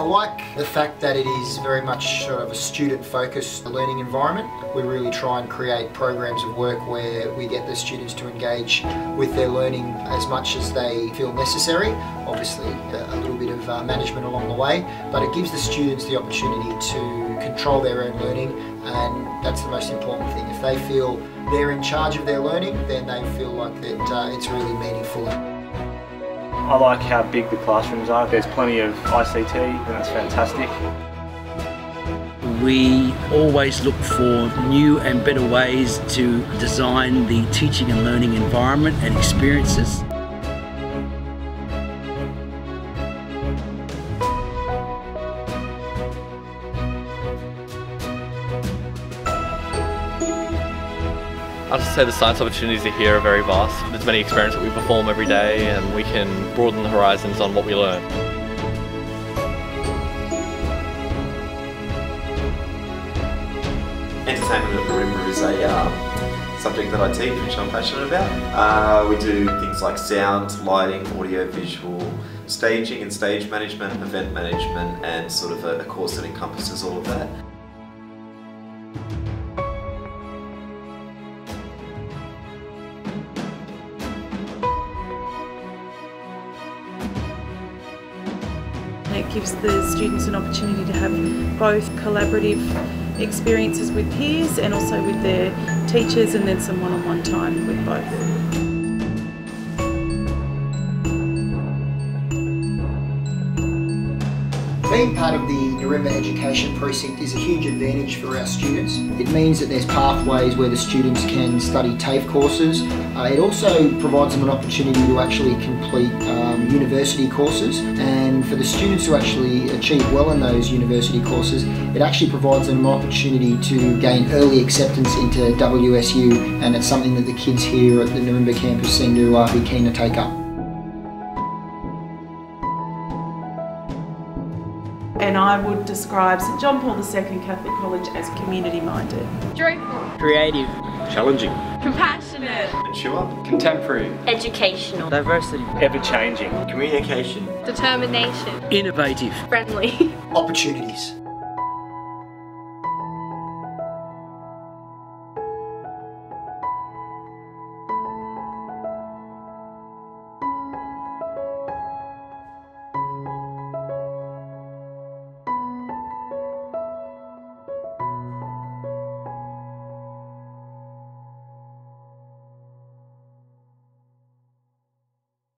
I like the fact that it is very much sort of a student-focused learning environment. We really try and create programs of work where we get the students to engage with their learning as much as they feel necessary. Obviously, a little bit of uh, management along the way, but it gives the students the opportunity to control their own learning, and that's the most important thing. If they feel they're in charge of their learning, then they feel like that uh, it's really meaningful. I like how big the classrooms are. There's plenty of ICT and that's fantastic. We always look for new and better ways to design the teaching and learning environment and experiences. I'd just say the science opportunities here are very vast. There's many experiments that we perform every day and we can broaden the horizons on what we learn. Entertainment at Nirimba is a uh, subject that I teach which I'm passionate about. Uh, we do things like sound, lighting, audio, visual, staging and stage management, event management and sort of a, a course that encompasses all of that. It gives the students an opportunity to have both collaborative experiences with peers and also with their teachers and then some one-on-one -on -one time with both. Being part of the Nirimba Education Precinct is a huge advantage for our students. It means that there's pathways where the students can study TAFE courses. Uh, it also provides them an opportunity to actually complete um, university courses and for the students who actually achieve well in those university courses it actually provides them an opportunity to gain early acceptance into WSU and it's something that the kids here at the Nirimba campus seem to uh, be keen to take up. And I would describe St John Paul II Catholic College as community minded. Joyful. Creative. Challenging. Compassionate. Mature. Contemporary. Educational. Diversity. Ever-changing. Communication. Determination. Innovative. Friendly. Opportunities.